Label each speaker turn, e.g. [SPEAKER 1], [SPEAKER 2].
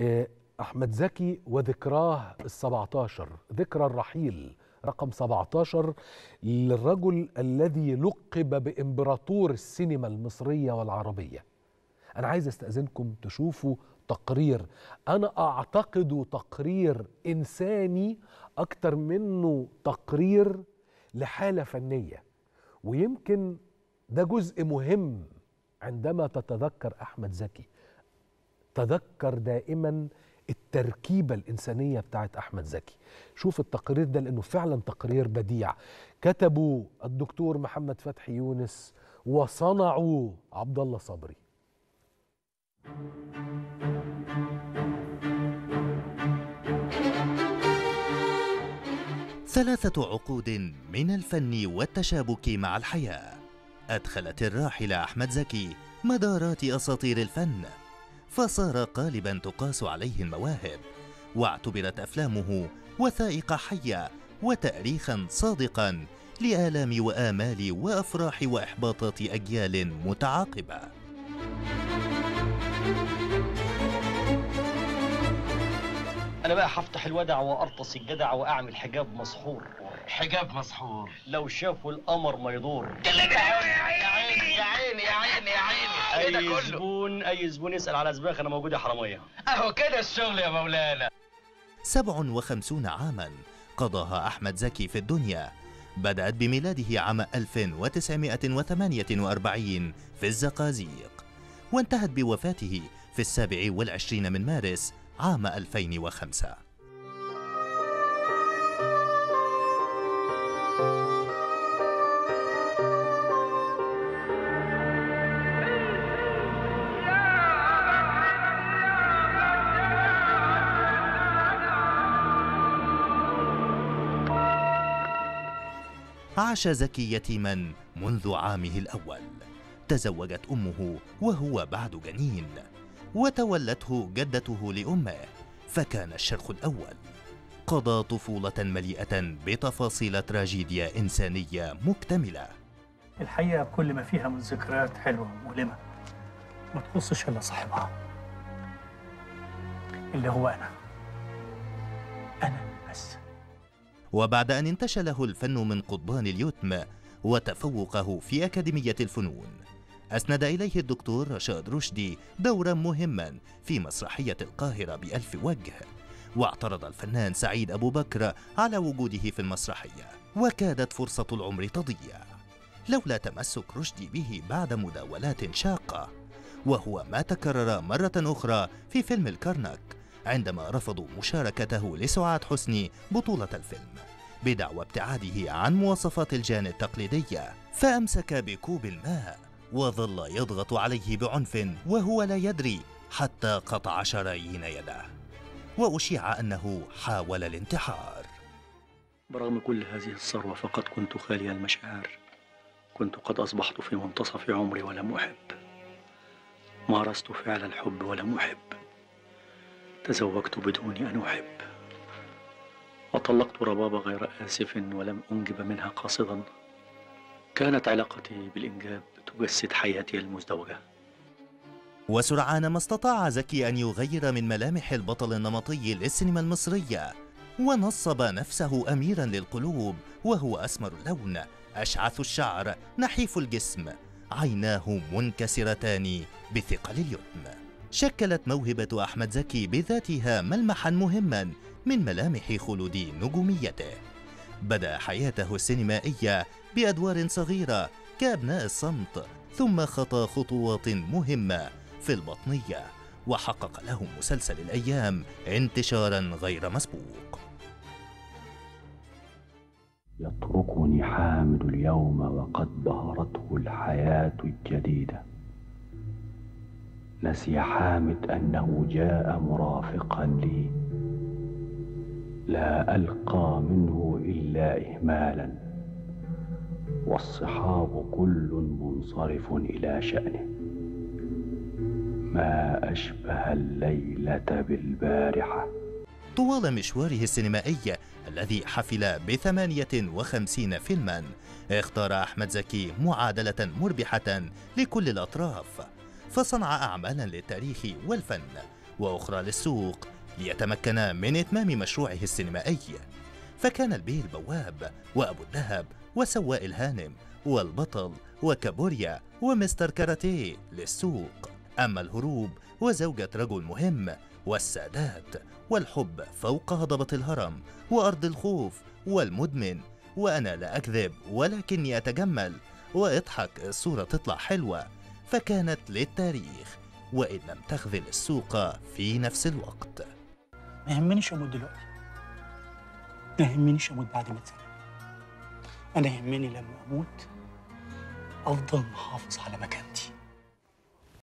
[SPEAKER 1] آه، أحمد زكي وذكراه السبعتاشر. ذكرى الرحيل رقم 17 للرجل الذي لقب بإمبراطور السينما المصرية والعربية. أنا عايز أستأذنكم تشوفوا تقرير. أنا أعتقد تقرير إنساني أكتر منه تقرير لحالة فنية ويمكن ده جزء مهم عندما تتذكر أحمد زكي. تذكر دائما التركيبة الإنسانية بتاعت أحمد زكي. شوف التقرير ده لأنه فعلا تقرير بديع. كتبوا الدكتور محمد فتحي يونس وصنعوا عبد الله صبري.
[SPEAKER 2] ثلاثة عقود من الفن والتشابك مع الحياة. أدخلت الراحل أحمد زكي مدارات أساطير الفن. فصار قالبا تقاس عليه المواهب واعتبرت أفلامه وثائق حية وتاريخا صادقا لآلام وآمال وأفراح وإحباطات أجيال متعاقبة.
[SPEAKER 3] أنا بقى هفتح الودع وأرطس الجدع وأعمل حجاب مسحور.
[SPEAKER 4] حجاب مسحور.
[SPEAKER 3] لو شافوا القمر ما يدور.
[SPEAKER 4] أي
[SPEAKER 3] زبون أي زبون يسأل على سباخ أنا موجود يا حرامية.
[SPEAKER 4] أهو كده الشغل يا مولانا.
[SPEAKER 2] 57 عاما قضاها أحمد زكي في الدنيا. بدأت بميلاده عام 1948 في الزقازيق. وانتهت بوفاته في السابع والعشرين من مارس عام 2005 عاش زكي يتيما منذ عامه الأول. تزوجت أمه وهو بعد جنين وتولته جدته لأمه فكان الشرخ الأول. قضى طفولة مليئة بتفاصيل تراجيديا إنسانية مكتملة.
[SPEAKER 5] الحقيقة كل ما فيها من ذكريات حلوة ومؤلمة ما تخصش إلا صاحبها اللي هو أنا. أنا بس.
[SPEAKER 2] وبعد أن انتشله الفن من قضبان اليتم وتفوقه في أكاديمية الفنون. أسند إليه الدكتور رشاد رشدي دورا مهما في مسرحية القاهرة بألف وجه. واعترض الفنان سعيد أبو بكر على وجوده في المسرحية وكادت فرصة العمر تضيع. لولا تمسك رشدي به بعد مداولات شاقة وهو ما تكرر مرة أخرى في فيلم الكرنك. عندما رفضوا مشاركته لسعاد حسني بطولة الفيلم. بدعوى ابتعاده عن مواصفات الجان التقليدية فأمسك بكوب الماء وظل يضغط عليه بعنف وهو لا يدري حتى قطع شرايين يده وأشيع أنه حاول الانتحار.
[SPEAKER 5] برغم كل هذه الثروة فقد كنت خالي المشاعر. كنت قد أصبحت في منتصف عمري ولم أحب. مارست فعل الحب ولم أحب. تزوجت بدون أن أحب. وطلقت ربابة غير آسف ولم أنجب منها قاصدا. كانت علاقتي بالإنجاب تجسد حياتي المزدوجة.
[SPEAKER 2] وسرعان ما استطاع زكي أن يغير من ملامح البطل النمطي للسينما المصرية ونصب نفسه أميرا للقلوب وهو أسمر اللون أشعث الشعر نحيف الجسم عيناه منكسرتان بثقل اليتم. شكلت موهبة أحمد زكي بذاتها ملمحا مهما من ملامح خلود نجوميته. بدأ حياته السينمائية بأدوار صغيرة كأبناء الصمت ثم خطى خطوات مهمة في البطنية وحقق له مسلسل الأيام انتشارا غير مسبوق.
[SPEAKER 6] يتركني حامد اليوم وقد بهرته الحياة الجديدة. نسي حامد أنه جاء مرافقا لي. لا ألقى منه إلا إهمالا. والصحاب كل منصرف إلى شأنه. ما أشبه الليلة بالبارحة.
[SPEAKER 2] طوال مشواره السينمائي الذي حفل بثمانية وخمسين فيلما اختار أحمد زكي معادلة مربحة لكل الأطراف. فصنع أعمالا للتاريخ والفن وأخرى للسوق ليتمكن من إتمام مشروعه السينمائي. فكان البيه البواب وأبو الدهب وسواق الهانم والبطل وكابوريا ومستر كاراتيه للسوق. أما الهروب وزوجة رجل مهم والسادات والحب فوق هضبة الهرم وأرض الخوف والمدمن. وأنا لا أكذب ولكني أتجمل وأضحك الصورة تطلع حلوة. فكانت للتاريخ وإن لم تخذل السوق في نفس الوقت.
[SPEAKER 7] ما يهمنيش أموت دلوقتي. ما يهمنيش أموت بعد 100 سنة. أنا يهمني لما أموت أفضل محافظ على مكانتي.